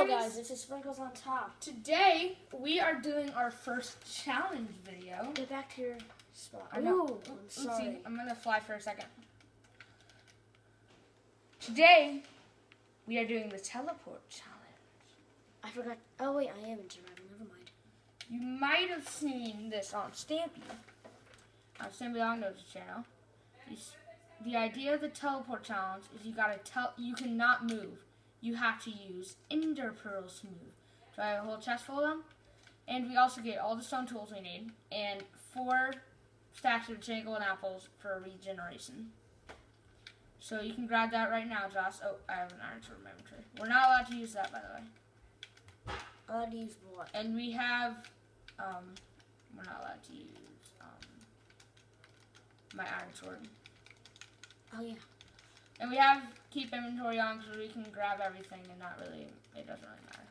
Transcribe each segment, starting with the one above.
Hello guys, this is Sprinkles on top. Today we are doing our first challenge video. Get back to your spot. I know. Ooh, I'm sorry. see. I'm gonna fly for a second. Today we are doing the teleport challenge. I forgot. Oh wait, I am in survival. Never mind. You might have seen this on Stampy, on Stampy Longnose channel. The idea of the teleport challenge is you gotta tell you cannot move. You have to use Ender pearls to move. So I have a whole chest full of them, and we also get all the stone tools we need and four stacks of jangle and apples for regeneration. So you can grab that right now, Josh. Oh, I have an iron sword in my inventory. We're not allowed to use that, by the way. I'll use what? And we have, um, we're not allowed to use um, my iron sword. Oh yeah. And we have keep inventory on so we can grab everything and not really, it doesn't really matter.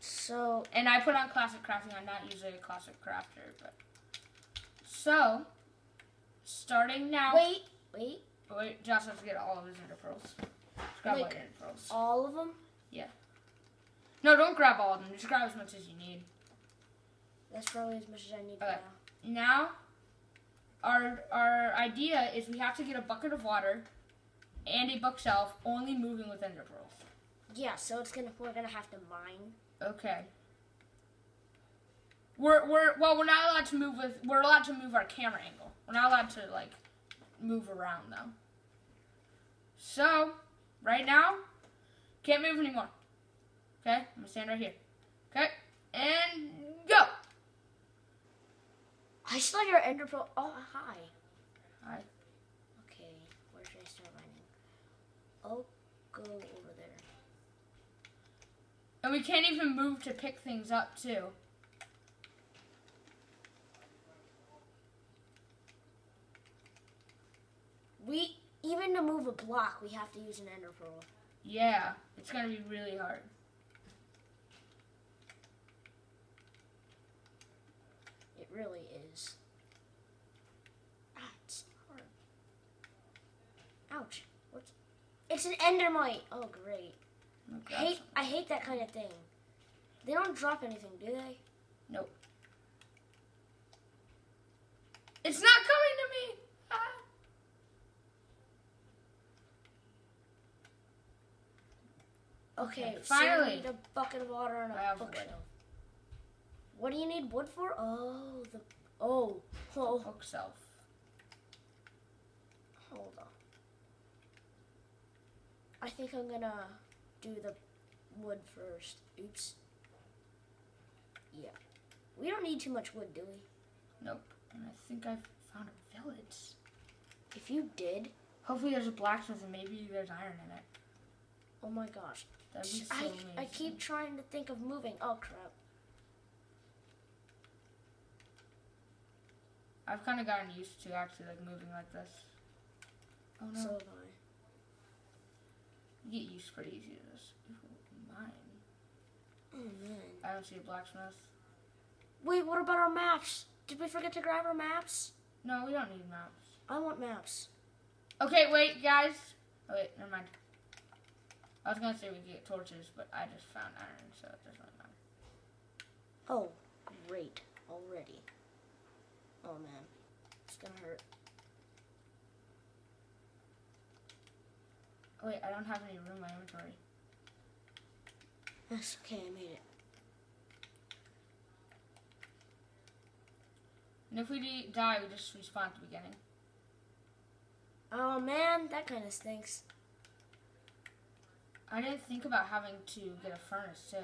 So And I put on classic crafting. I'm not usually a classic crafter, but so starting now. wait, wait. wait. Josh has to get all of his ender pearls. Just grab all Like- your ender pearls. All of them. Yeah. No, don't grab all of them. Just grab as much as you need. That's probably as much as I need Okay. now. now our our idea is we have to get a bucket of water and a bookshelf only moving with ender pearls. Yeah. So it's gonna we're gonna have to mine. okay. We're we're well we're not allowed to move with we're allowed to move our camera angle. We're not allowed to like move around though. So right now can't move anymore. Okay i'm gonna stand right here. Okay and I saw your ender pearl. Oh hi. Hi. Okay. Where should I start mining? I'll go over there. and we can't even move to pick things up too We even to move a block, we have to use an ender pearl. Yeah, it's gonna be really hard. Really is. Ah, it's hard. Ouch. What's It's an endermite. Oh great. I hate I hate that kind of thing. They don't drop anything, do they? Nope. It's not coming to me. Ah. Okay, Okay, finally. need a bucket of water and a bookshelf. What do you need wood for? Oh, the oh, oh, Bookshelf. hold on. I think I'm gonna do the wood first. Oops. Yeah. We don't need too much wood, do we? Nope. And I think I've found a village. If you did, Hopefully there's a blacksmith and maybe there's iron in it. oh my gosh. That'd be so I, amazing. I keep trying to think of moving. Oh crap. I've kind of gotten used to actually like moving like this. Oh no. So have I. you get used pretty easy to this. Ooh, mine. Oh man. I don't see a blacksmith. Wait, what about our maps? Did we forget to grab our maps? No, we don't need maps. I want maps. Okay, wait, guys. Oh, wait, never mind. I was gonna say we could get torches, but I just found iron, so it doesn't really matter. Oh, great. Oh man. It's gonna hurt. Oh, wait, I don't have any room in my inventory. That's okay, I made it. And if we die, we just respawn at the beginning. Oh man, that kind of stinks. I didn't think about having to get a furnace, too.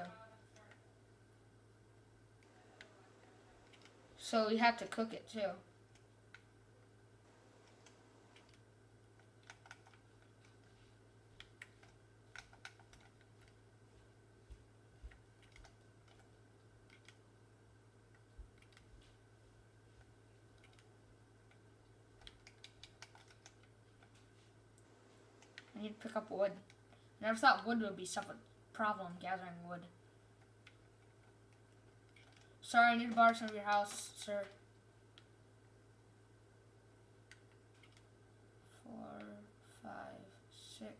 So we have to cook it, too. I need to pick up wood. Never thought wood would be such a problem gathering wood. Sorry, I need to borrow some of your house, sir. Four, five, six,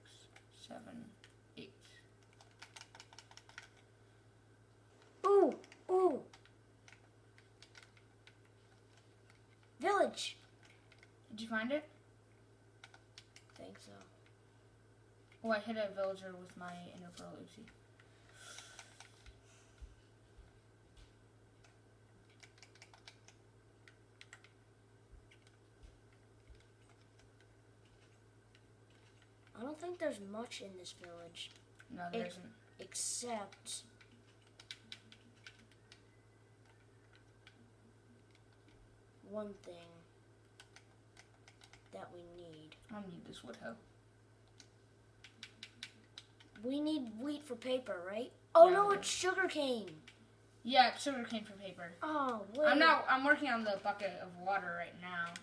seven, eight. Ooh, ooh. Village. Did you find it? I think so. Oh, I hit a villager with my ender pearl Lucy. Don't think there's much in this village No, there isn't. except one thing that we need. I need this wood hoe. We need wheat for paper, right? Oh no, we it's sugarcane. Yeah, it's sugarcane for paper. Oh wait. I'm not. I'm working on the bucket of water right now.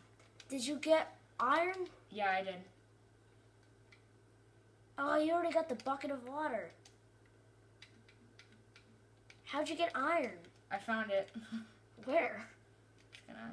Did you get iron? Yeah, I did. Oh, you already got the bucket of water. How'd you get iron? I found it. Where? Gonna